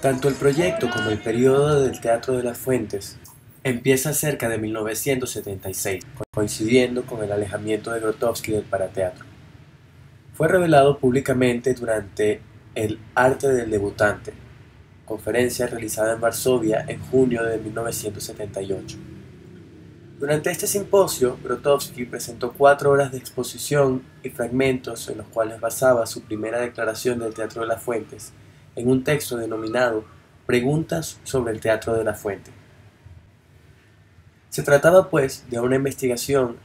Tanto el proyecto como el periodo del Teatro de las Fuentes empieza cerca de 1976, coincidiendo con el alejamiento de Grotowski del parateatro. Fue revelado públicamente durante el Arte del Debutante, conferencia realizada en Varsovia en junio de 1978. Durante este simposio, Grotowski presentó cuatro horas de exposición y fragmentos en los cuales basaba su primera declaración del Teatro de las Fuentes en un texto denominado Preguntas sobre el Teatro de la Fuente. Se trataba pues de una investigación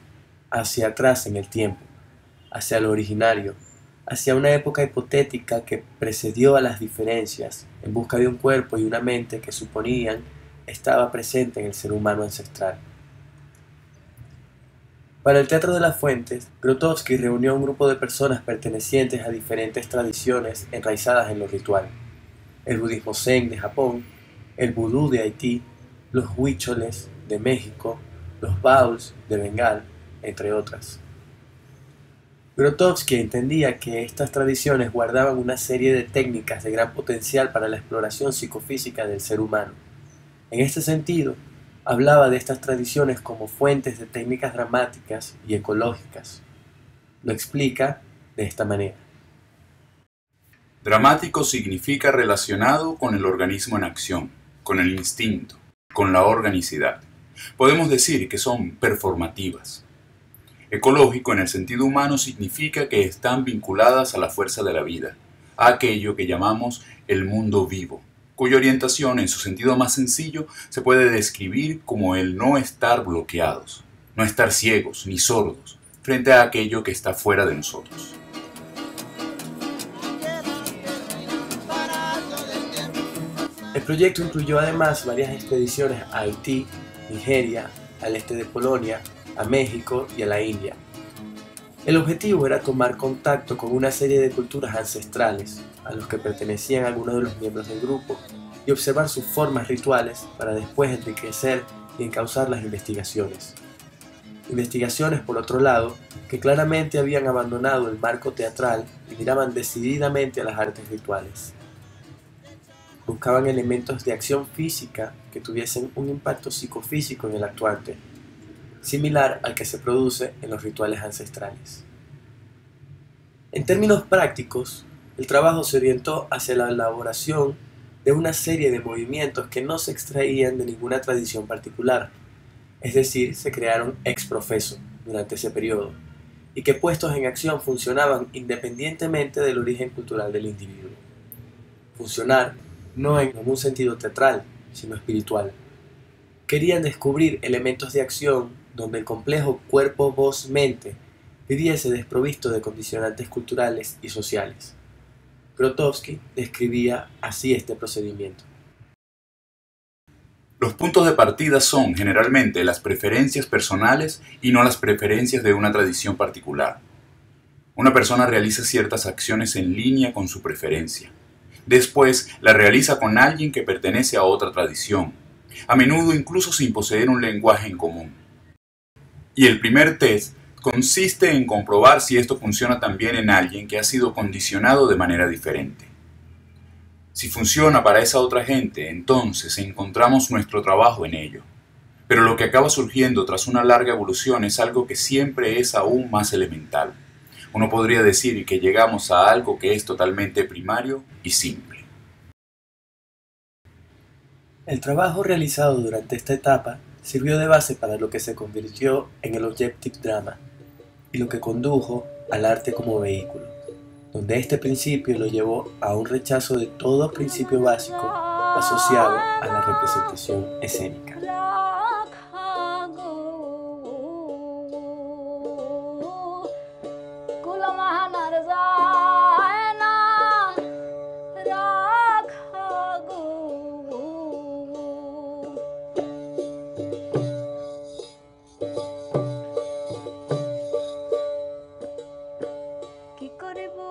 hacia atrás en el tiempo, hacia lo originario, hacia una época hipotética que precedió a las diferencias, en busca de un cuerpo y una mente que suponían estaba presente en el ser humano ancestral. Para el Teatro de las Fuentes, Grotowski reunió un grupo de personas pertenecientes a diferentes tradiciones enraizadas en lo ritual. El budismo zen de Japón, el vudú de Haití, los huicholes de México, los bauls de Bengal, entre otras. Grotowski entendía que estas tradiciones guardaban una serie de técnicas de gran potencial para la exploración psicofísica del ser humano. En este sentido, hablaba de estas tradiciones como fuentes de técnicas dramáticas y ecológicas. Lo explica de esta manera. Dramático significa relacionado con el organismo en acción, con el instinto, con la organicidad. Podemos decir que son performativas. Ecológico en el sentido humano significa que están vinculadas a la fuerza de la vida, a aquello que llamamos el mundo vivo, cuya orientación en su sentido más sencillo se puede describir como el no estar bloqueados, no estar ciegos ni sordos frente a aquello que está fuera de nosotros. El proyecto incluyó además varias expediciones a Haití, Nigeria, al este de Polonia, a México y a la India. El objetivo era tomar contacto con una serie de culturas ancestrales a los que pertenecían algunos de los miembros del grupo y observar sus formas rituales para después enriquecer y encauzar las investigaciones. Investigaciones, por otro lado, que claramente habían abandonado el marco teatral y miraban decididamente a las artes rituales. Buscaban elementos de acción física que tuviesen un impacto psicofísico en el actuante similar al que se produce en los rituales ancestrales. En términos prácticos, el trabajo se orientó hacia la elaboración de una serie de movimientos que no se extraían de ninguna tradición particular, es decir, se crearon ex profeso durante ese periodo, y que puestos en acción funcionaban independientemente del origen cultural del individuo. Funcionar no en un sentido teatral, sino espiritual. Querían descubrir elementos de acción donde el complejo cuerpo-voz-mente viviese desprovisto de condicionantes culturales y sociales. Grotowski describía así este procedimiento. Los puntos de partida son generalmente las preferencias personales y no las preferencias de una tradición particular. Una persona realiza ciertas acciones en línea con su preferencia. Después la realiza con alguien que pertenece a otra tradición, a menudo incluso sin poseer un lenguaje en común. Y el primer test consiste en comprobar si esto funciona también en alguien que ha sido condicionado de manera diferente. Si funciona para esa otra gente, entonces encontramos nuestro trabajo en ello. Pero lo que acaba surgiendo tras una larga evolución es algo que siempre es aún más elemental. Uno podría decir que llegamos a algo que es totalmente primario y simple. El trabajo realizado durante esta etapa sirvió de base para lo que se convirtió en el Objective Drama y lo que condujo al arte como vehículo, donde este principio lo llevó a un rechazo de todo principio básico asociado a la representación escénica. করবো